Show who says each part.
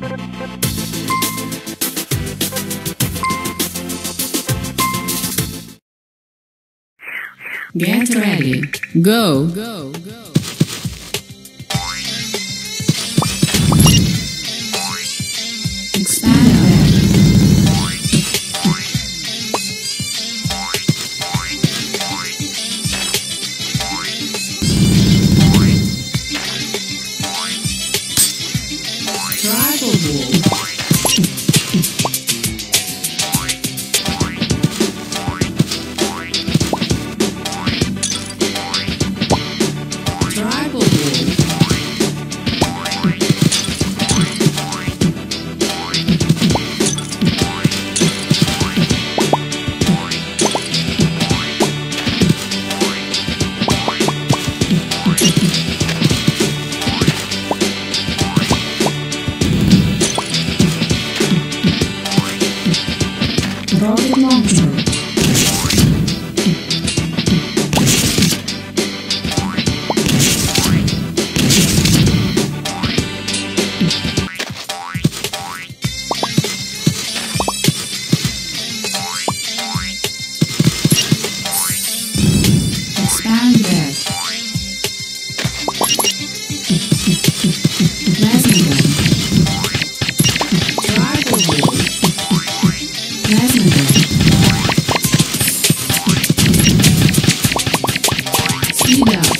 Speaker 1: Get ready. Go. Go. Go. Rocket launcher. Enough.